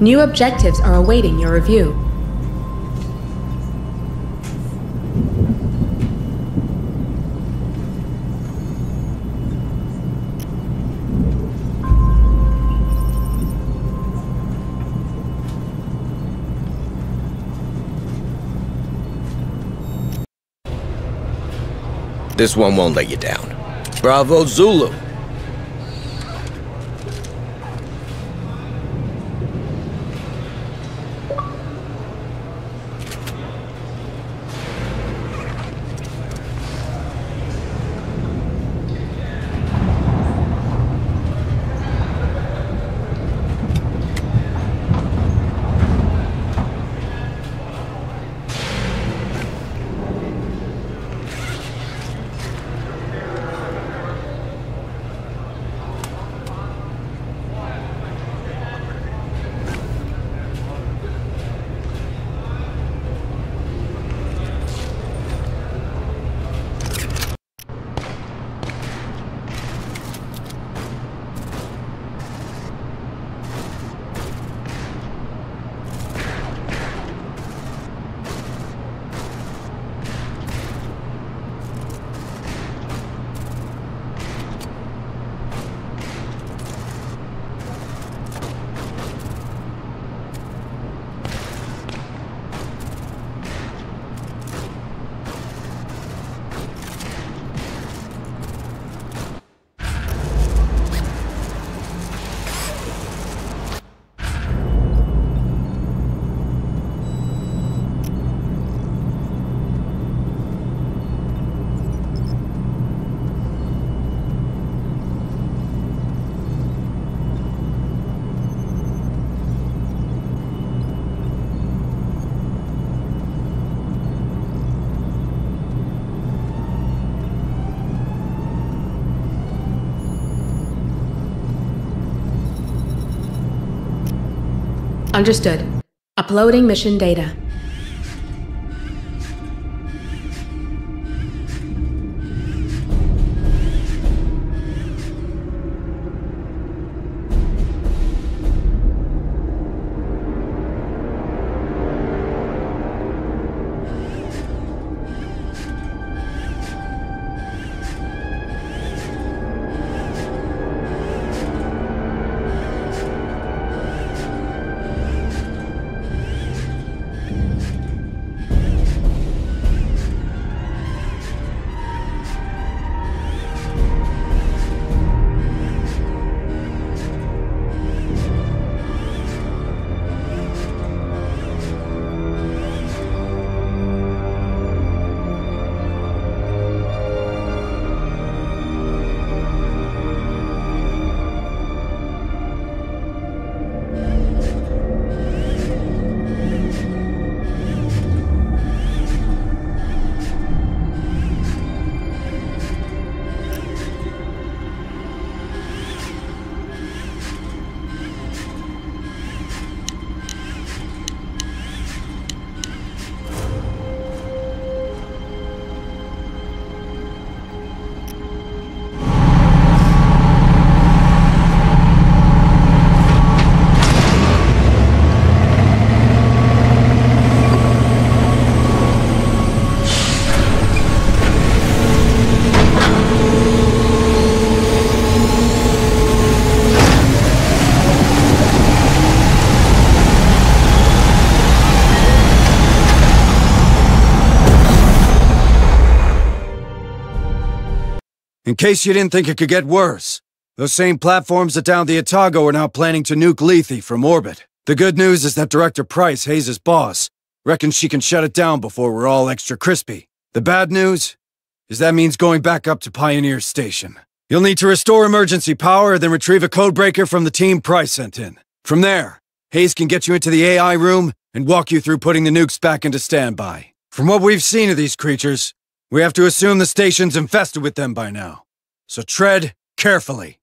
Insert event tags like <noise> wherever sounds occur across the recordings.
New objectives are awaiting your review. This one won't let you down. Bravo Zulu. Understood. Uploading mission data. Case you didn't think it could get worse, those same platforms that downed the Otago are now planning to nuke Lethe from orbit. The good news is that Director Price, Hayes' boss, reckons she can shut it down before we're all extra crispy. The bad news is that means going back up to Pioneer Station. You'll need to restore emergency power, then retrieve a codebreaker from the team Price sent in. From there, Hayes can get you into the AI room and walk you through putting the nukes back into standby. From what we've seen of these creatures, we have to assume the station's infested with them by now so tread carefully.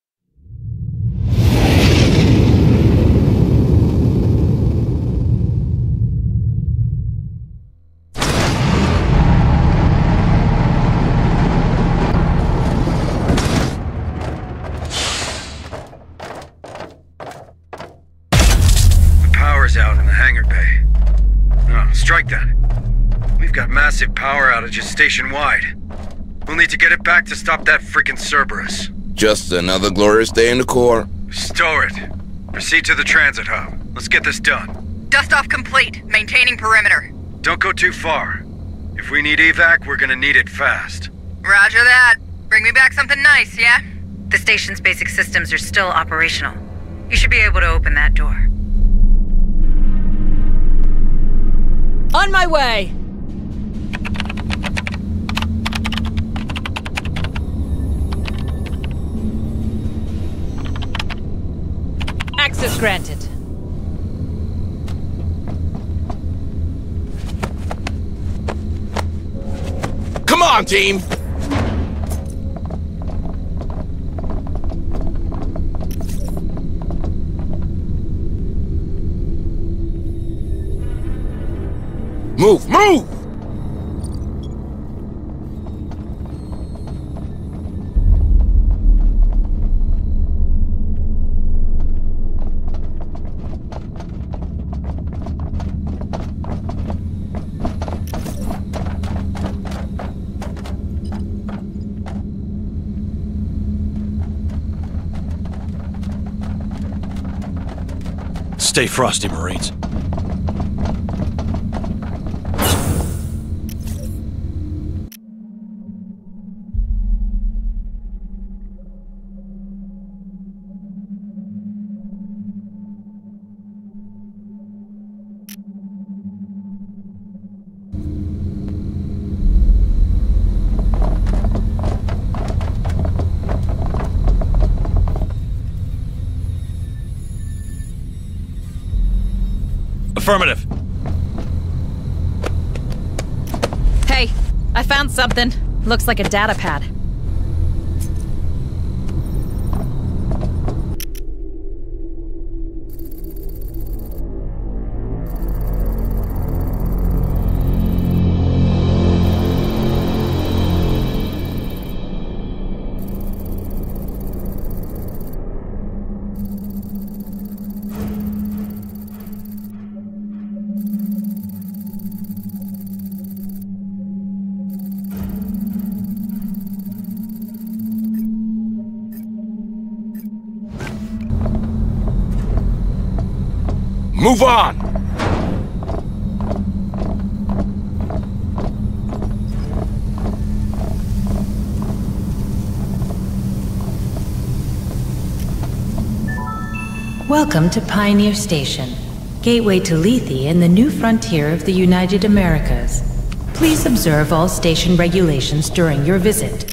out in the hangar bay. No, strike that. We've got massive power outages station-wide. We'll need to get it back to stop that freaking Cerberus. Just another glorious day in the Corps. Store it. Proceed to the transit hub. Let's get this done. Dust off complete. Maintaining perimeter. Don't go too far. If we need evac, we're gonna need it fast. Roger that. Bring me back something nice, yeah? The station's basic systems are still operational. You should be able to open that door. On my way! Access granted. Come on, team! Move, move! Stay frosty, Marines. Affirmative. Hey, I found something. Looks like a data pad. Move on! Welcome to Pioneer Station, gateway to Lethe and the new frontier of the United Americas. Please observe all station regulations during your visit.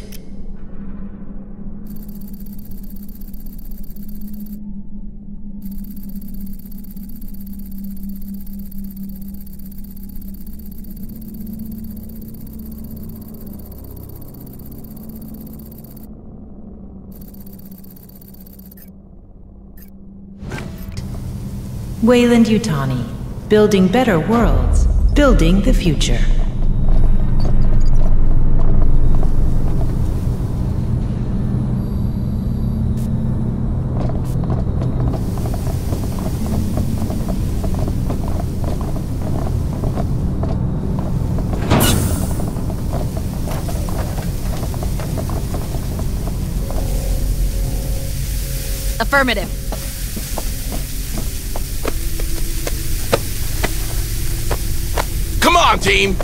Weyland Yutani, building better worlds, building the future. Affirmative. Come on, team!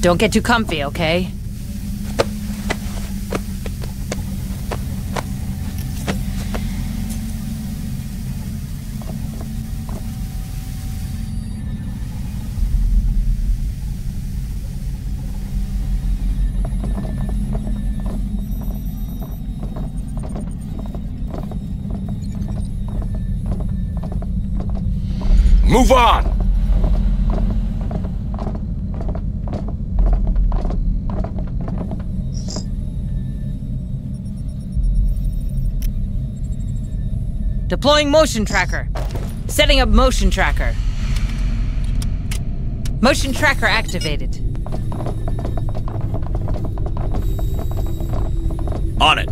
Don't get too comfy, okay? Move on! Deploying motion tracker. Setting up motion tracker. Motion tracker activated. On it.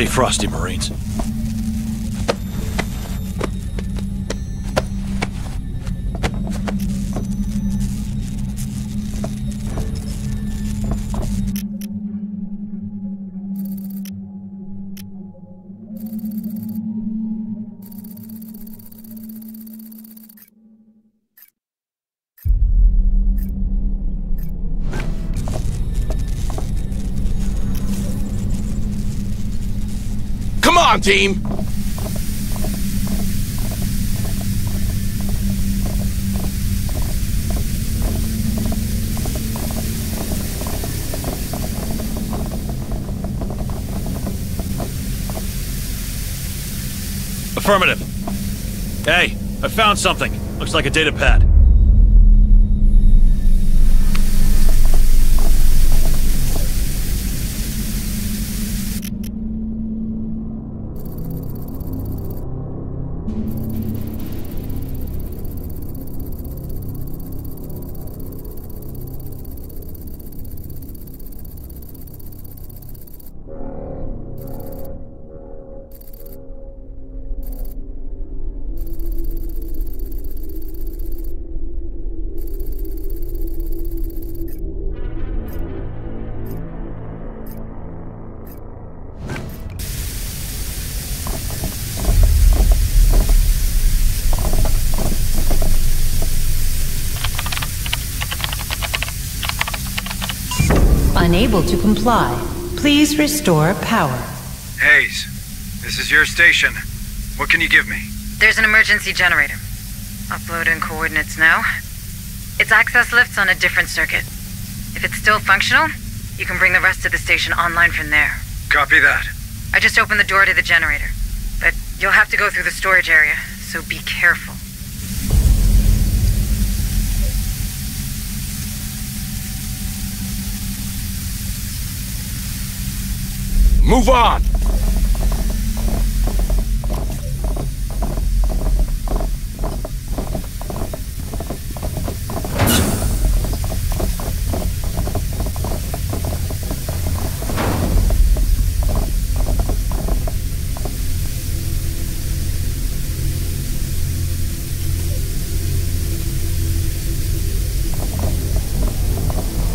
Stay frosty, Marines. On, team! Affirmative. Hey, I found something. Looks like a data pad. Unable to comply. Please restore power. Hayes, this is your station. What can you give me? There's an emergency generator. Upload Uploading coordinates now. Its access lift's on a different circuit. If it's still functional, you can bring the rest of the station online from there. Copy that. I just opened the door to the generator. But you'll have to go through the storage area, so be careful. Move on!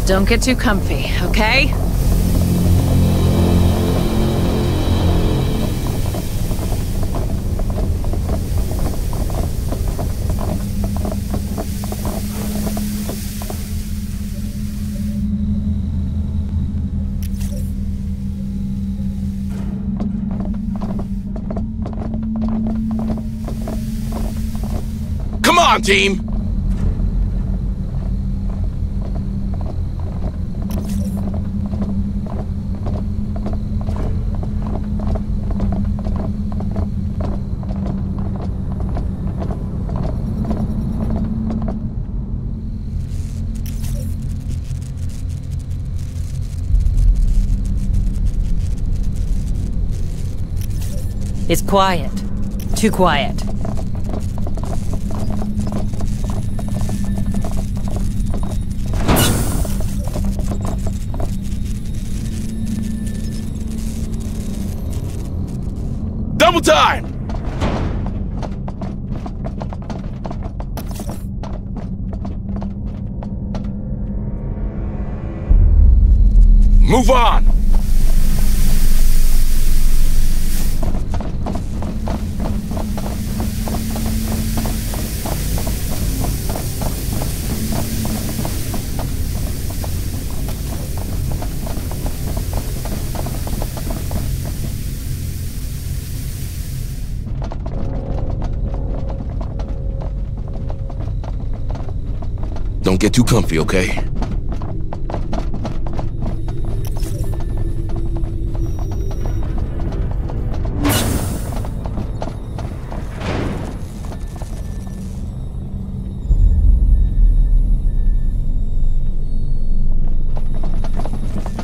Don't get too comfy, okay? Team! It's quiet. Too quiet. Double time! Move on! Too comfy, okay?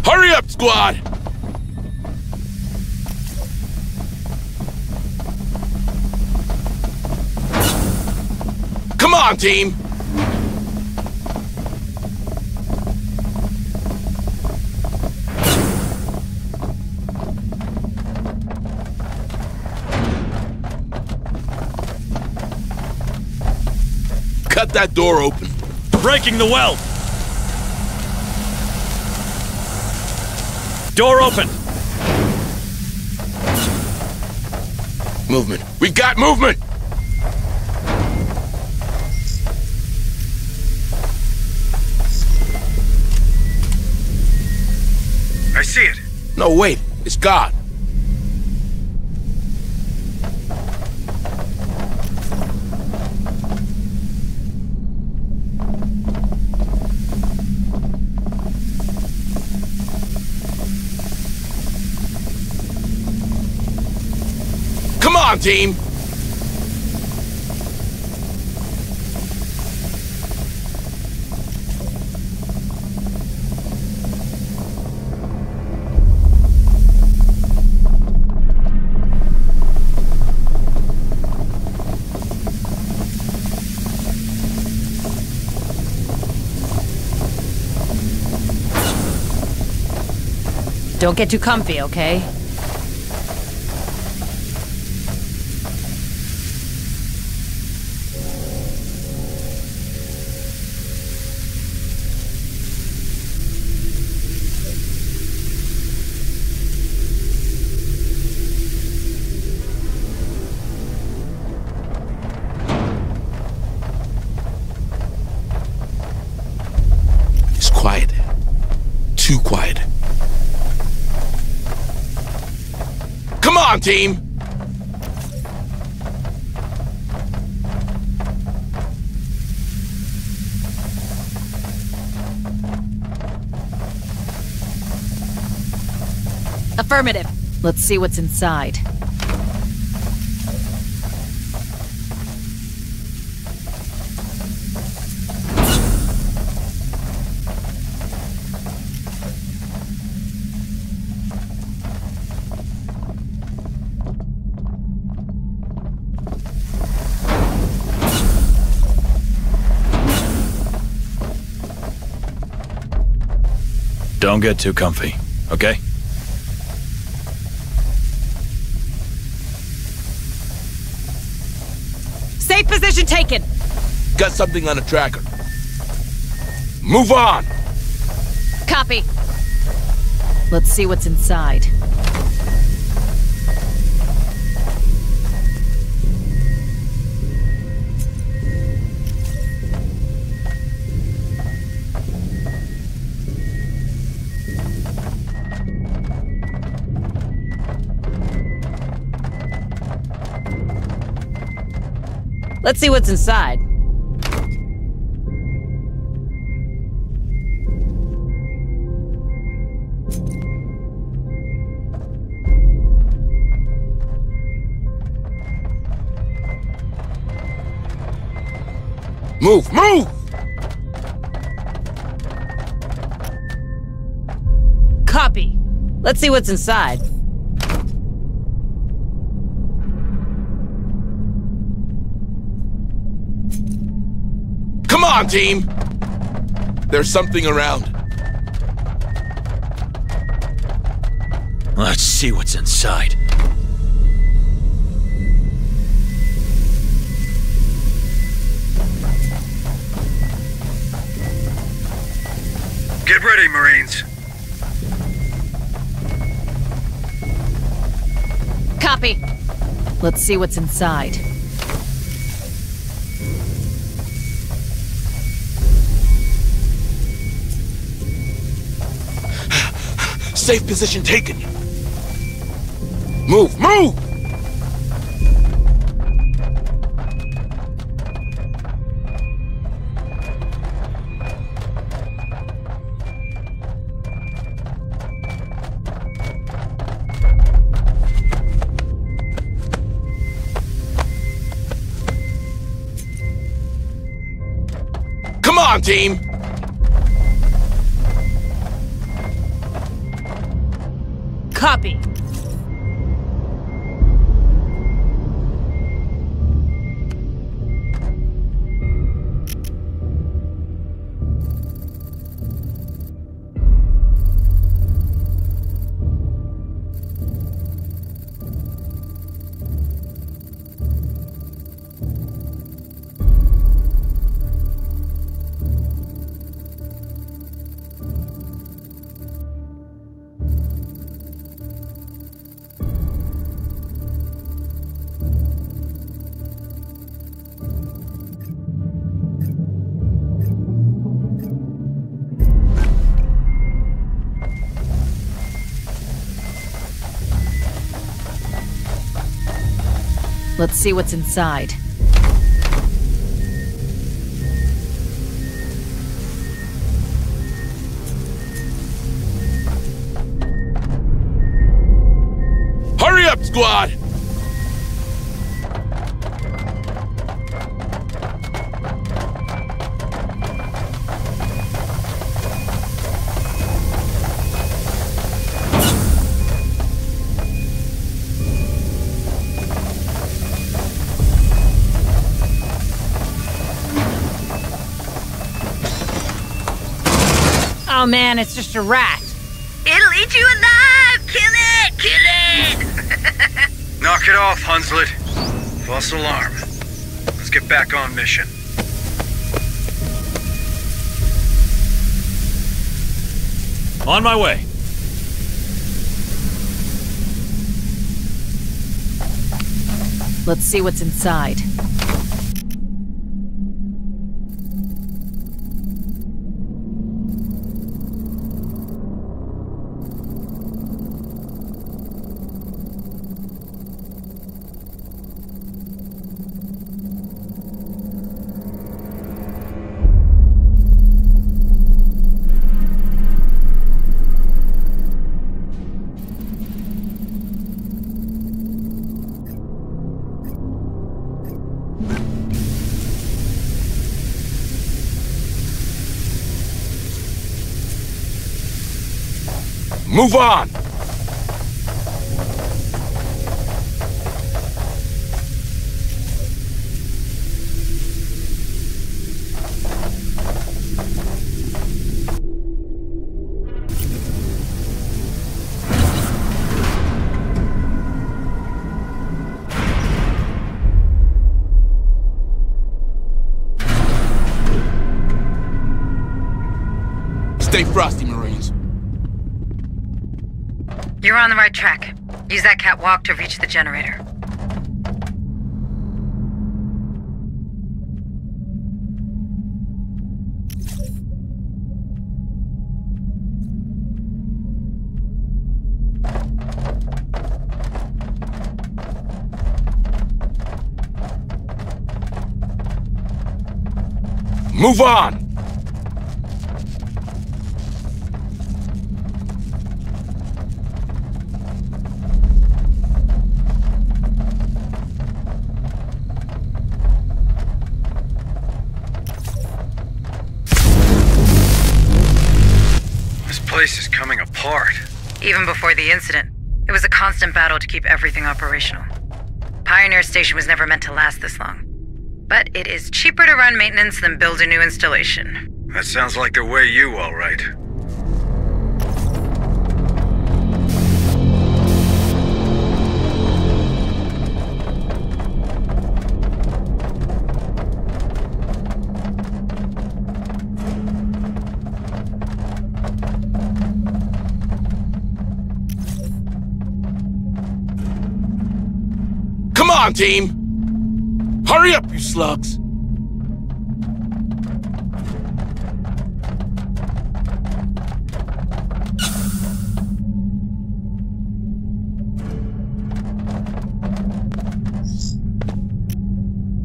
Hurry up, squad! Come on, team! That door open. Breaking the weld! Door open! Movement. We got movement! I see it. No, wait. It's God. Team! Don't get too comfy, okay? Team! Affirmative. Let's see what's inside. Don't get too comfy, okay? Safe position taken! Got something on a tracker. Move on! Copy. Let's see what's inside. Let's see what's inside. Move, move! Copy. Let's see what's inside. Team! There's something around. Let's see what's inside. Get ready, Marines. Copy. Let's see what's inside. Safe position taken. Move, move! Come on, team! Copy. See what's inside. Oh man, it's just a rat. It'll eat you alive! Kill it! Kill it! <laughs> Knock it off, Hunslet. False alarm. Let's get back on mission. On my way. Let's see what's inside. Move on! You're on the right track. Use that catwalk to reach the generator. Move on! Place is coming apart. Even before the incident, it was a constant battle to keep everything operational. Pioneer Station was never meant to last this long. But it is cheaper to run maintenance than build a new installation. That sounds like the way you, all right. On, team! Hurry up, you slugs!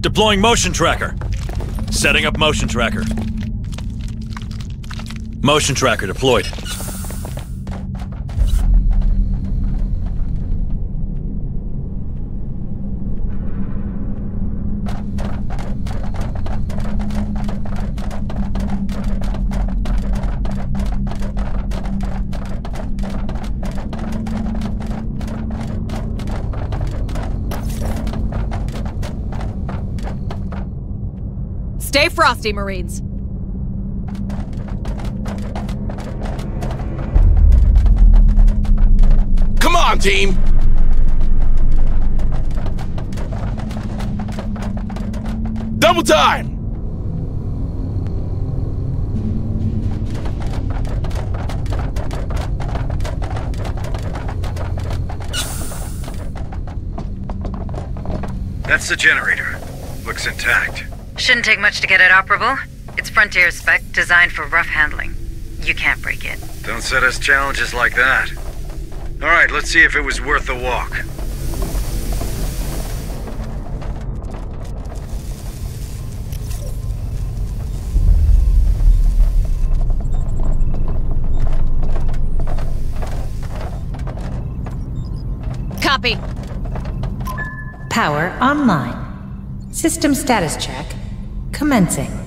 Deploying motion tracker. Setting up motion tracker. Motion tracker deployed. Stay frosty, Marines. Come on, team! Double time! That's the generator. Looks intact. Shouldn't take much to get it operable. It's Frontier spec, designed for rough handling. You can't break it. Don't set us challenges like that. Alright, let's see if it was worth the walk. Copy. Power online. System status check commencing.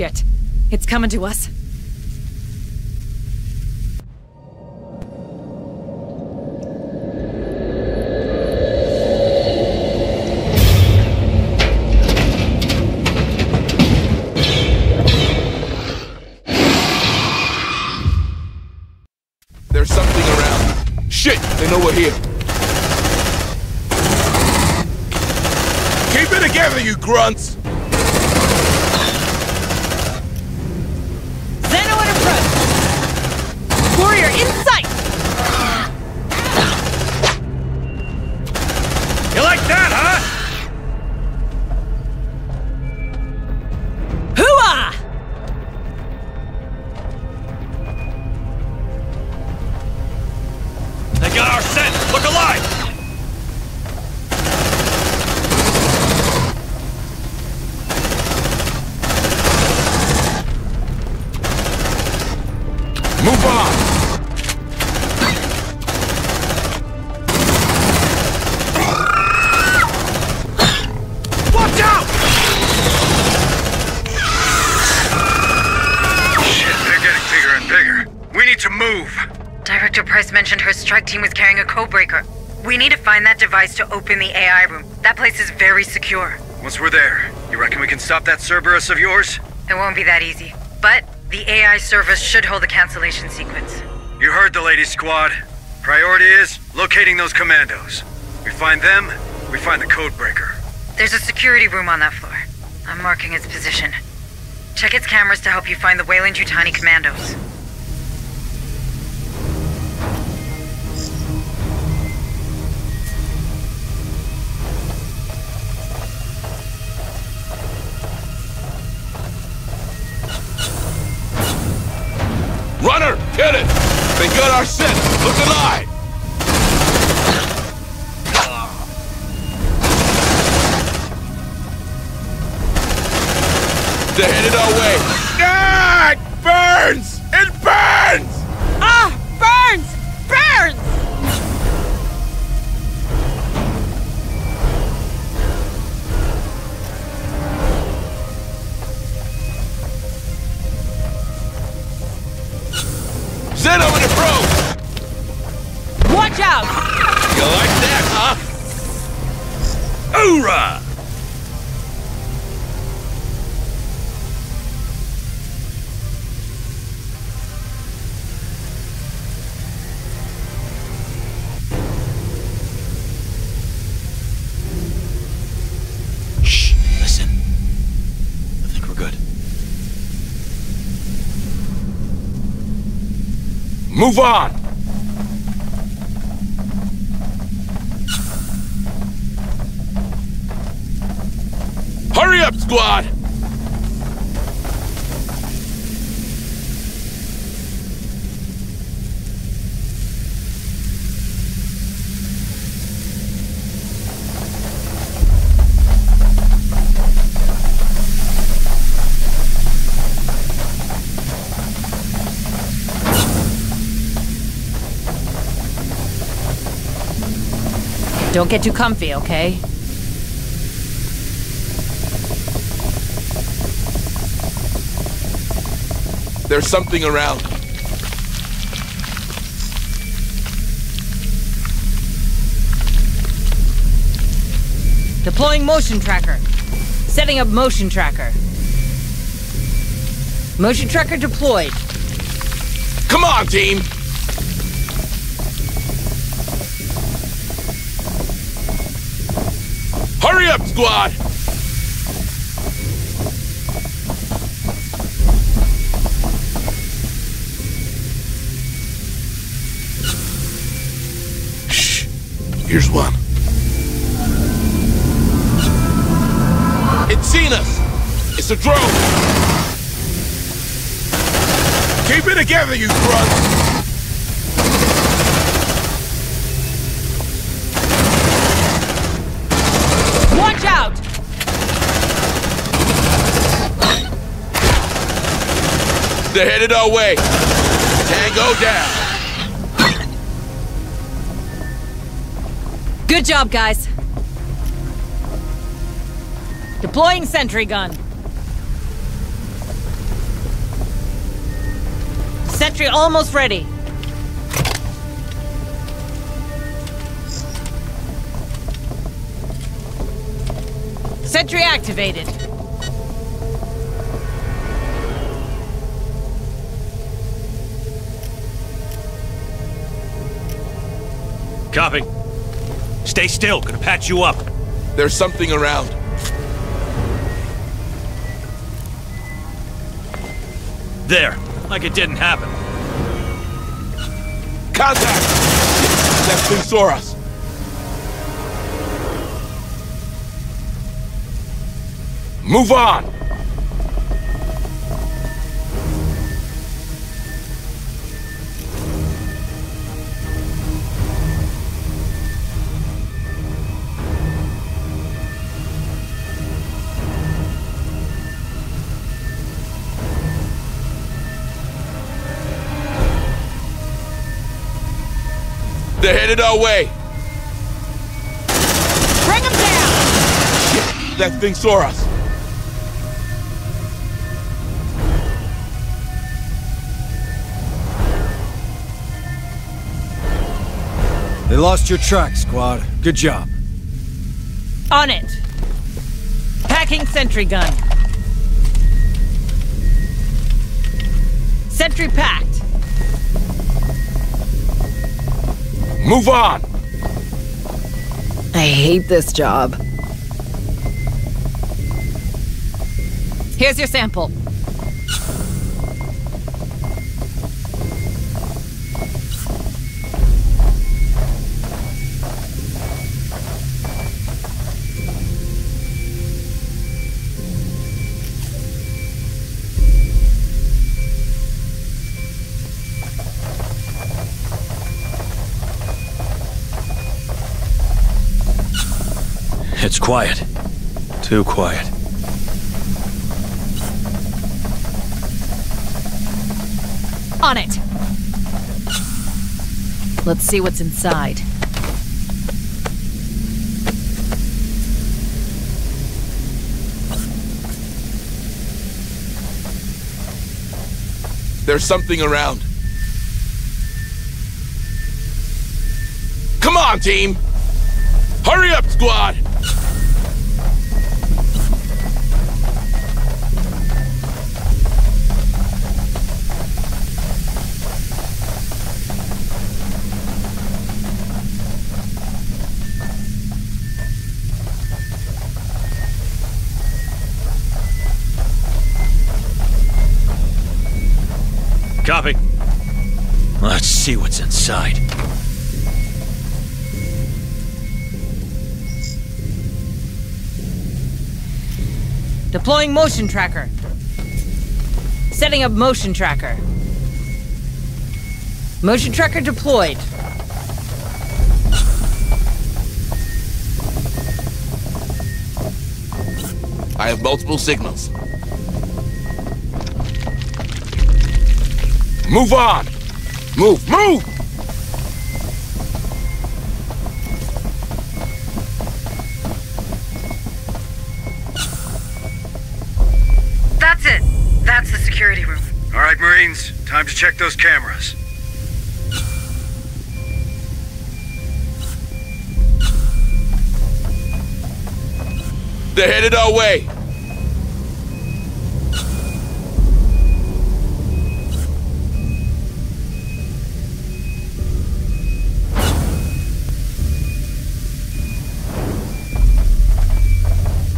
Shit. It's coming to us. Device to open the AI room. That place is very secure. Once we're there, you reckon we can stop that Cerberus of yours? It won't be that easy. But the AI service should hold a cancellation sequence. You heard the lady squad. Priority is locating those commandos. We find them, we find the codebreaker. There's a security room on that floor. I'm marking its position. Check its cameras to help you find the Weyland Yutani commandos. Hit it! They got our scent! Look alive! They're headed our way! Hoorah! Shh, listen. I think we're good. Move on! Squad! Don't get too comfy, okay? There's something around. Deploying motion tracker. Setting up motion tracker. Motion tracker deployed. Come on, team! Hurry up, squad! Here's one. It's seen us! It's a drone! Keep it together, you grunts! Watch out! They're headed our way. Tango down. Good job, guys. Deploying sentry gun. Sentry almost ready. Sentry activated. Copy. Stay still. Gonna patch you up. There's something around. There. Like it didn't happen. Contact! That thing saw us. Move on! They're headed our way. Bring him down! That thing saw us. They lost your track, squad. Good job. On it. Packing sentry gun. Sentry packed. Move on! I hate this job. Here's your sample. It's quiet. Too quiet. On it. Let's see what's inside. There's something around. Come on, team! Hurry up, squad! See what's inside. Deploying motion tracker. Setting up motion tracker. Motion tracker deployed. I have multiple signals. Move on! Move, move! That's it. That's the security room. All right, Marines. Time to check those cameras. They're headed our way.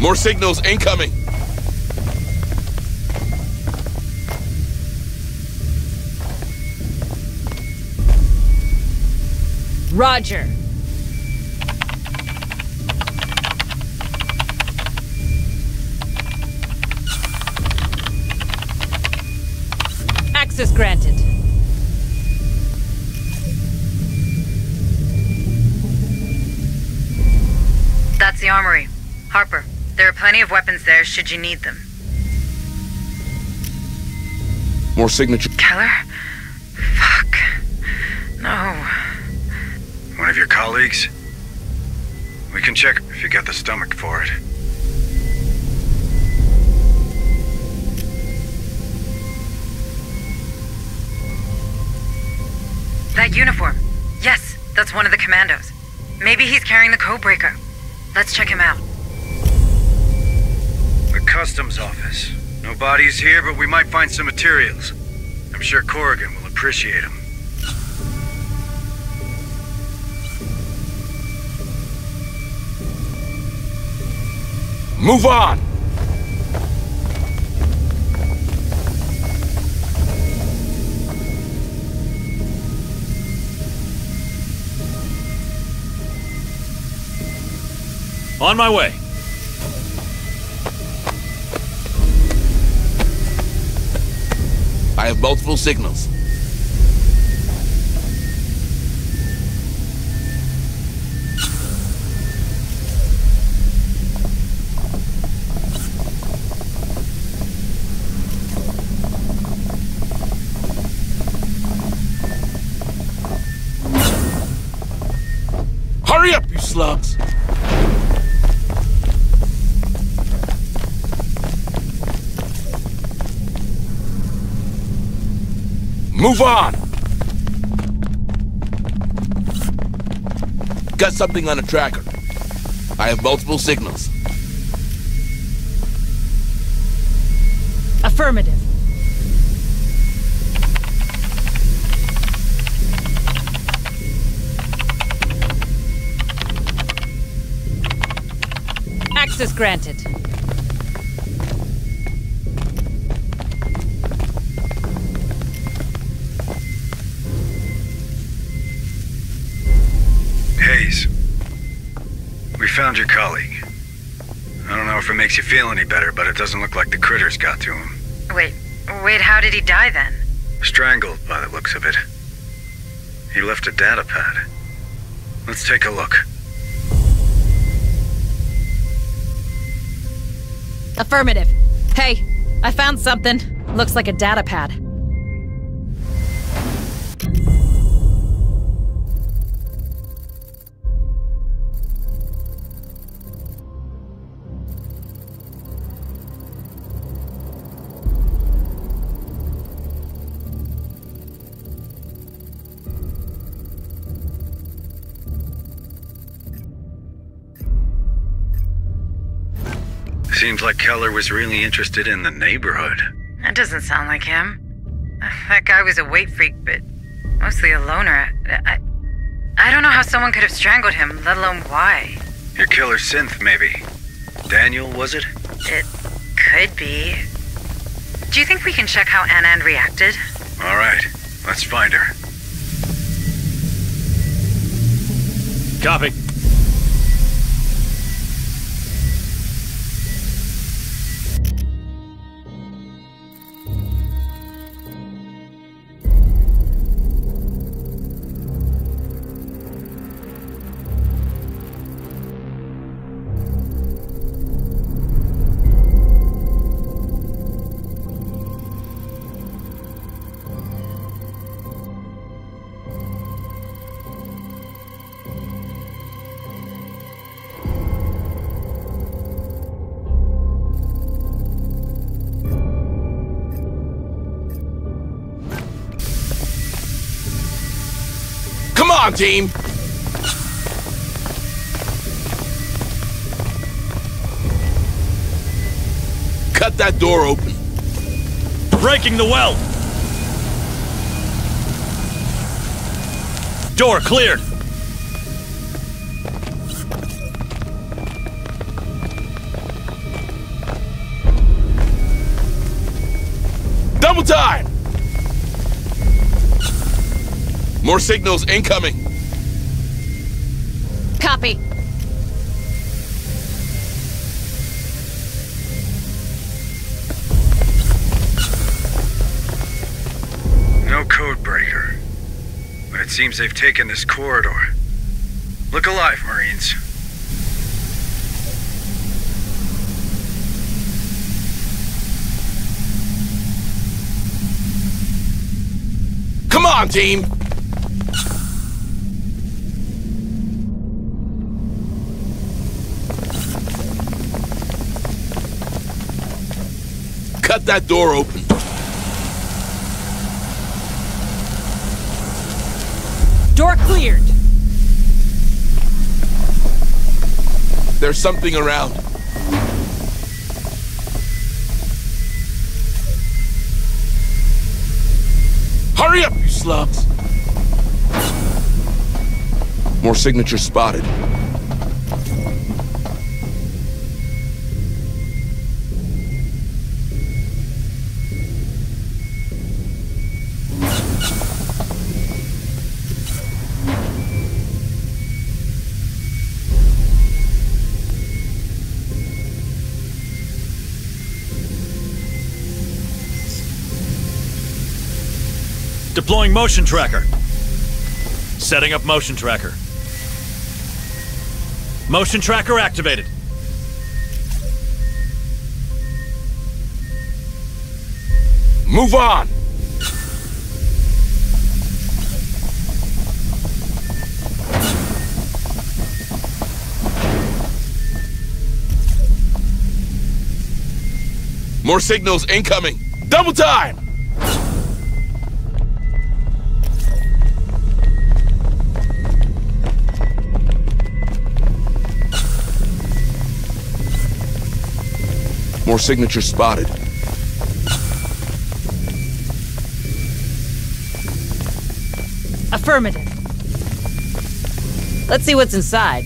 More signals incoming. Roger. Access granted. That's the armory. Harper, there are plenty of weapons there should you need them. More signature. Keller? Fuck. No. One of your colleagues? We can check if you got the stomach for it. That uniform. Yes, that's one of the commandos. Maybe he's carrying the codebreaker. Let's check him out. Customs office. No bodies here, but we might find some materials. I'm sure Corrigan will appreciate them. Move on! On my way. Have multiple signals. Move on! Got something on a tracker. I have multiple signals. Affirmative. Access granted. Makes you feel any better, but it doesn't look like the critters got to him. Wait, wait, how did he die then? Strangled by the looks of it. He left a data pad. Let's take a look. Affirmative. Hey, I found something. Looks like a data pad. Seems like Keller was really interested in the neighborhood. That doesn't sound like him. That guy was a weight freak, but mostly a loner. I, I don't know how someone could have strangled him, let alone why. Your killer synth, maybe. Daniel, was it? It could be. Do you think we can check how Anand reacted? All right, let's find her. Copy. On, team! Cut that door open. Breaking the weld! Door cleared! Double time! More signals incoming. Copy. No code breaker. But it seems they've taken this corridor. Look alive, Marines. Come on, team! Cut that door open. Door cleared. There's something around. Hurry up, you slubs! More signatures spotted. Deploying motion tracker. Setting up motion tracker. Motion tracker activated. Move on! More signals incoming. Double time! More signatures spotted. Affirmative. Let's see what's inside.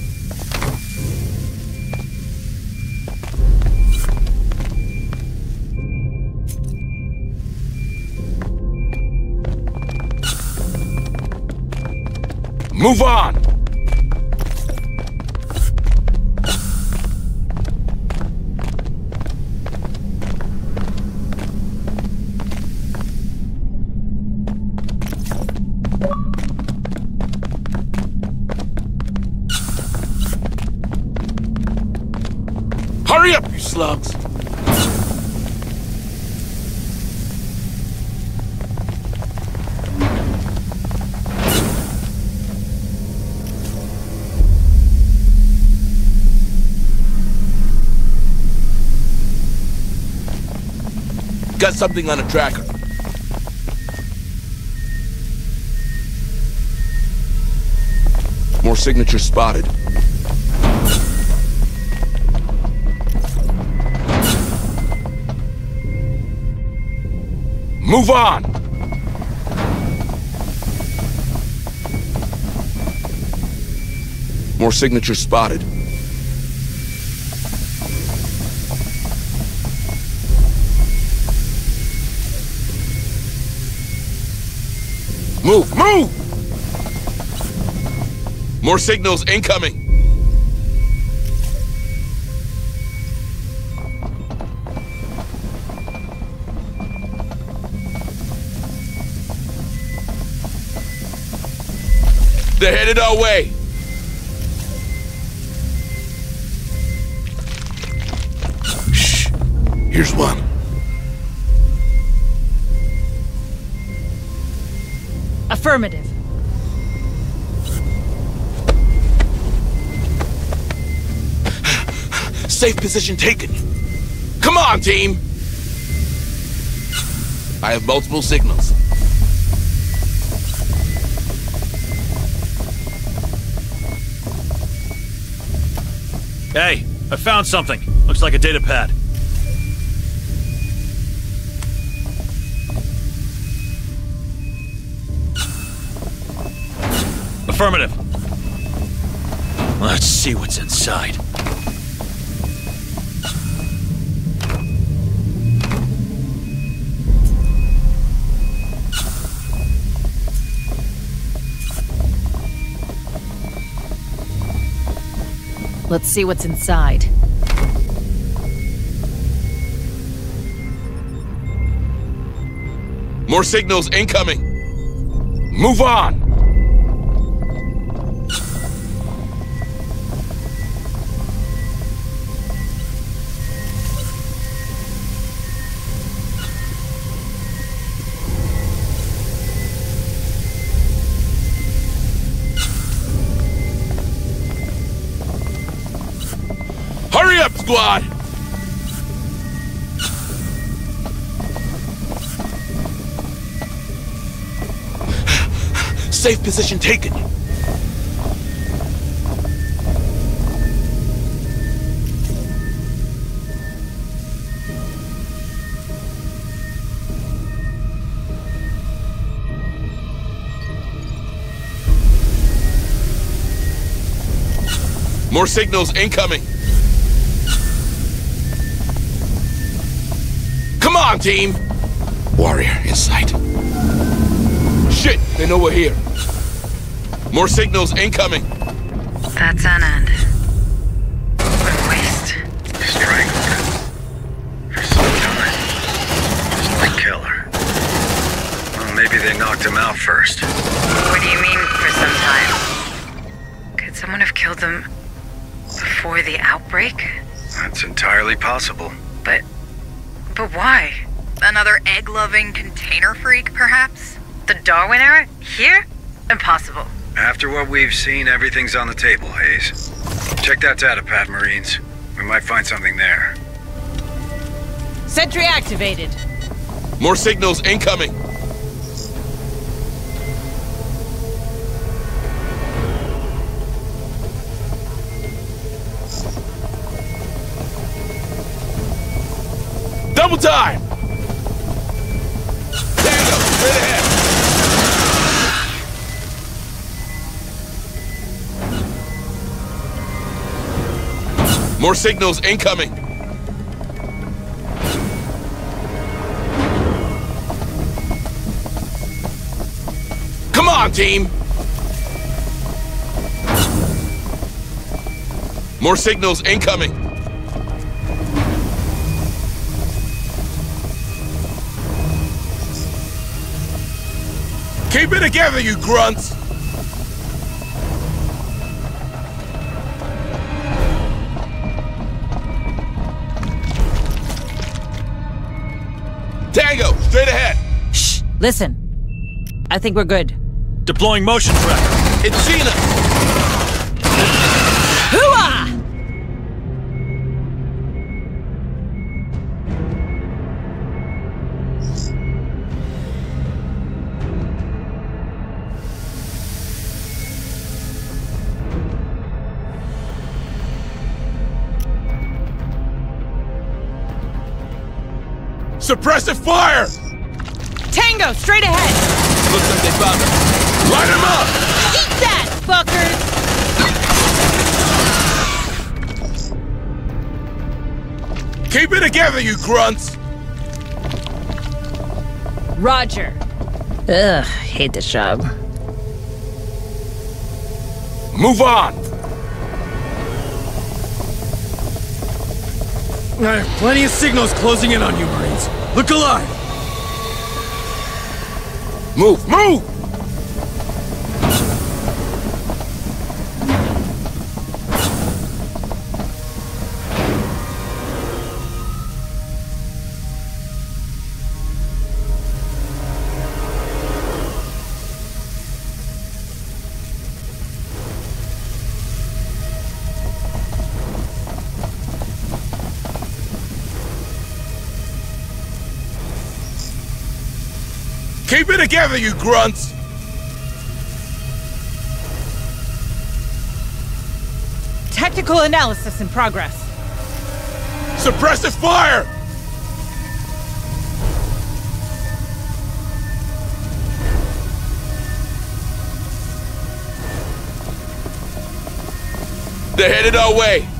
Move on! Something on a tracker. More signatures spotted. Move on! More signatures spotted. Move, move! More signals incoming. They're headed our way. Shh. Here's one. Affirmative. Safe position taken. Come on, team! I have multiple signals. Hey, I found something. Looks like a data pad. Affirmative. Let's see what's inside. Let's see what's inside. More signals incoming. Move on. Squad! Safe position taken. More signals incoming. On, team! Warrior in sight. Shit, they know we're here. More signals incoming. That's an end. Waste. Strangled. For some time. Maybe they knocked him out first. What do you mean, for some time? Could someone have killed them before the outbreak? That's entirely possible. But. But why? Another egg loving container freak, perhaps? The Darwin era? Here? Impossible. After what we've seen, everything's on the table, Hayes. Check that data pad, Marines. We might find something there. Sentry activated. More signals incoming. Double time! More signals incoming. Come on, team! More signals incoming. Keep it together, you grunts! Listen. I think we're good. Deploying motion tracker. It's Gina! Hooah! Suppressive fire! Together, you grunts! Roger. Ugh, hate this job. Move on! I have plenty of signals closing in on you, Marines. Look alive! Move, move! Keep it together, you grunts! Technical analysis in progress. Suppressive fire! They're headed our way.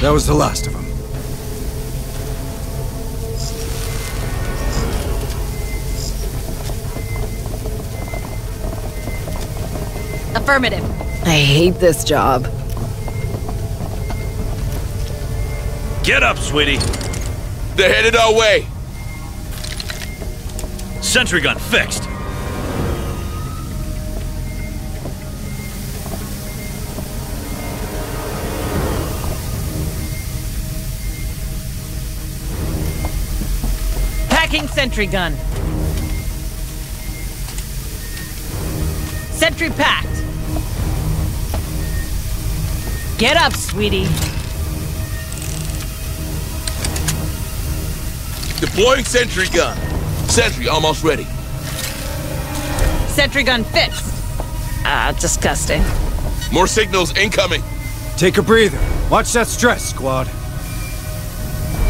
That was the last of them. Affirmative. I hate this job. Get up, sweetie. They're headed our way. Sentry gun fixed. Sentry gun. Sentry packed. Get up, sweetie. Deploying sentry gun. Sentry almost ready. Sentry gun fixed. Ah, disgusting. More signals incoming. Take a breather. Watch that stress, squad.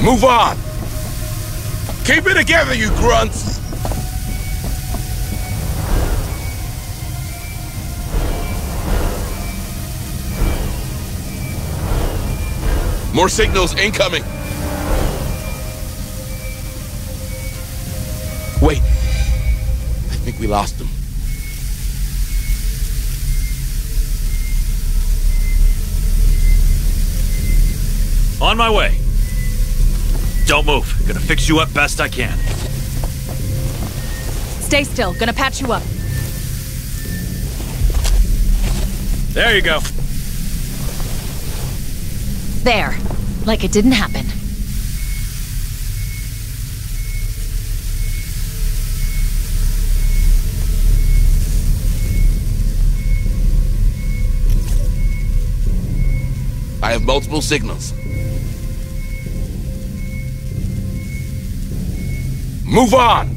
Move on. Keep it together, you grunts. More signals incoming. Wait. I think we lost them. On my way. Don't move. Gonna fix you up best I can. Stay still. Gonna patch you up. There you go. There. Like it didn't happen. I have multiple signals. Move on!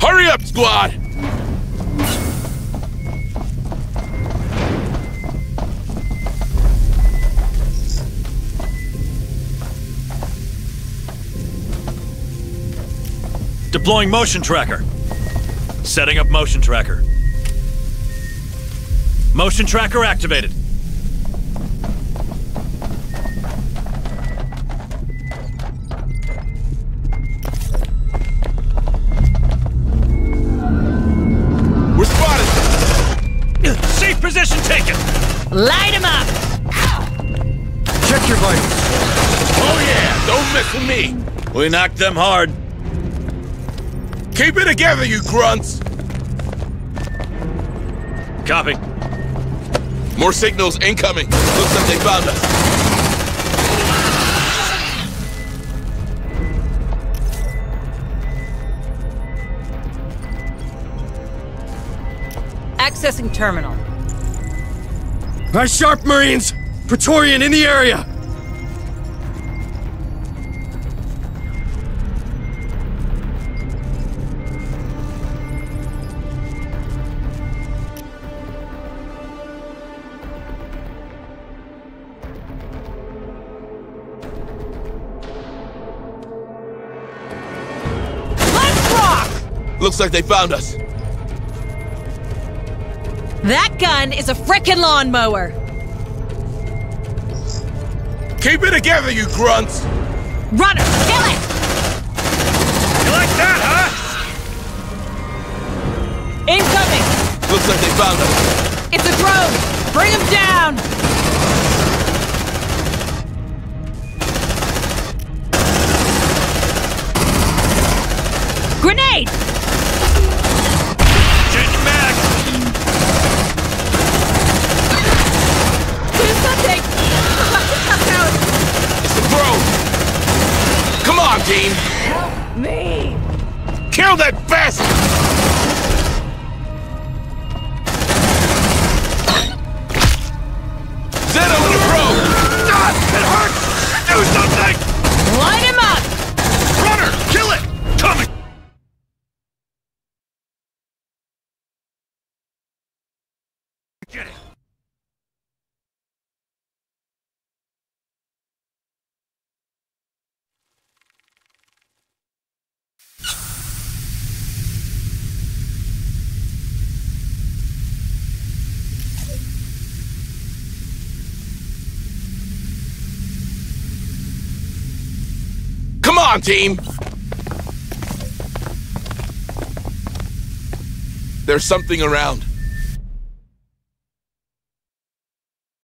Hurry up, squad! Deploying motion tracker. Setting up motion tracker. Motion tracker activated. We knocked them hard. Keep it together, you grunts! Copy. More signals incoming. Looks like they found us. Accessing terminal. Nice sharp, Marines! Praetorian in the area! Looks like they found us. That gun is a frickin' lawnmower! Keep it together, you grunts! Runner, kill it! on, team. There's something around.